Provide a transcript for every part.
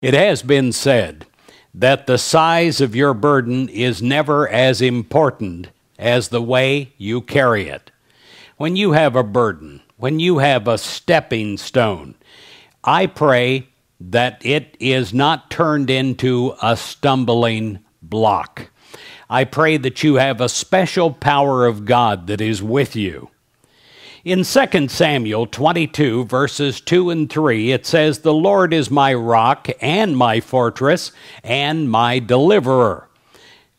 It has been said that the size of your burden is never as important as the way you carry it. When you have a burden, when you have a stepping stone, I pray that it is not turned into a stumbling block. I pray that you have a special power of God that is with you. In 2 Samuel 22, verses 2 and 3, it says, The Lord is my rock and my fortress and my deliverer,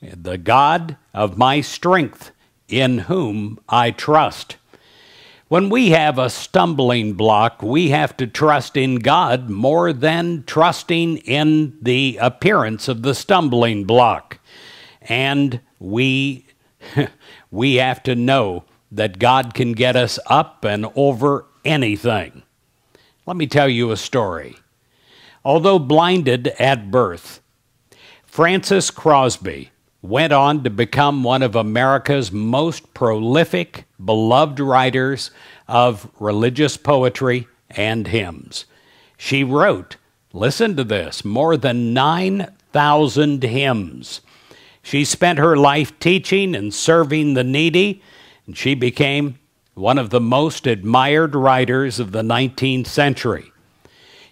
the God of my strength, in whom I trust. When we have a stumbling block, we have to trust in God more than trusting in the appearance of the stumbling block. And we, we have to know that God can get us up and over anything. Let me tell you a story. Although blinded at birth, Frances Crosby went on to become one of America's most prolific, beloved writers of religious poetry and hymns. She wrote, listen to this, more than 9,000 hymns. She spent her life teaching and serving the needy and she became one of the most admired writers of the 19th century.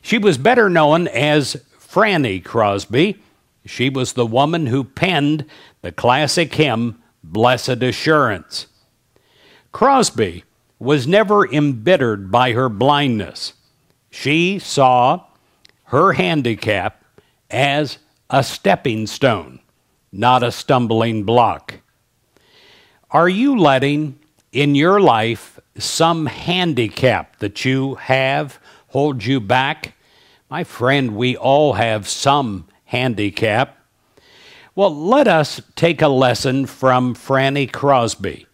She was better known as Franny Crosby. She was the woman who penned the classic hymn, Blessed Assurance. Crosby was never embittered by her blindness. She saw her handicap as a stepping stone, not a stumbling block. Are you letting in your life some handicap that you have hold you back? My friend, we all have some handicap. Well, let us take a lesson from Franny Crosby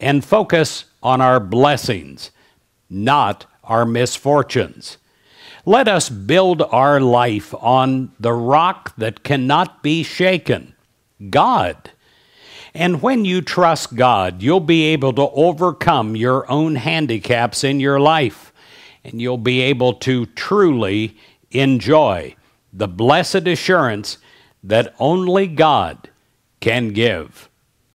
and focus on our blessings, not our misfortunes. Let us build our life on the rock that cannot be shaken God. And when you trust God, you'll be able to overcome your own handicaps in your life. And you'll be able to truly enjoy the blessed assurance that only God can give.